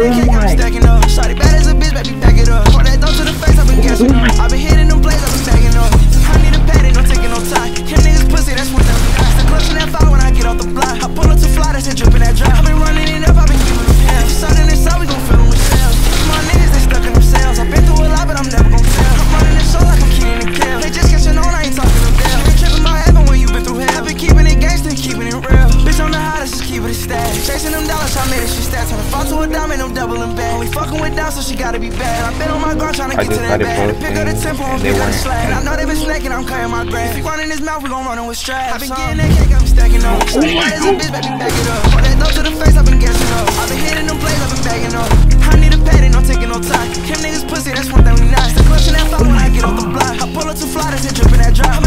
Oh bag. Stacking up. Shawty bad as a bitch, baby, back it up. Pour that dough to the face, I've been oh gassing up. I've been hitting them plays, I've been bagging up. I need a patty, no taking no tie. Him niggas pussy, that's what them guys. The clutch in that fire when I get off the block. I pull up to fly, that's it dripping that drop. I've been running it up, I've been giving them hell. Starting this out, we gon' fill them with shells. My niggas, they stuck in themselves. I've been through a lot, but I'm never gon' tell. I'm running this show like I'm Keenan and Kel. They just catching on, I ain't talking to them. You tripping about heaven when you been through hell. I've been keeping it gangsta, keeping it real. Bitch, I'm the hottest, just keep it a stash. Chasing them dollars, I made it, stats. Turn a fall to a diamond, I'm doubling back. Only fucking with down, so she gotta be bad. I've been on my grind trying to I get to that started bag. Pick up the tempo, I'm they picking the slack. And I know they been snaking, I'm cutting my grass. If he running his mouth, we gon' run him with straps. I've been getting that cake, I'm stacking up. So bad as a bitch, baby, back it up. Pour that dough to the face, I've been gassing up. I've been hitting them plays, I've been bagging up. I need a patty, no taking no time. Him niggas pussy, that's one thing we not. The clutch in that fire when I get off the block. I pull up to fly, that's it dripping that drop.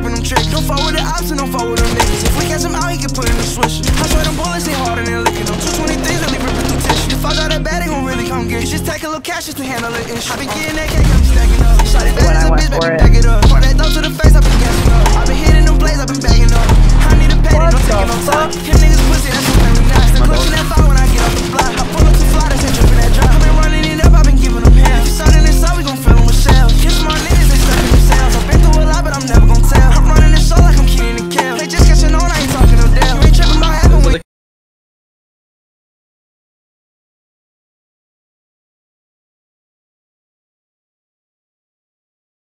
Little money, still gripping them tricks. Don't fall with the ops and don't fall with them niggas. If we catch him out, he can put in the switch. I swear them bullets ain't harder than licking them. 223s really ripping through tissue. If I got that bad, they gon' really come get you. Just take a little cash just to handle issue. I been getting that cake, I'm stacking up. Shot it bad as a bitch, for baby,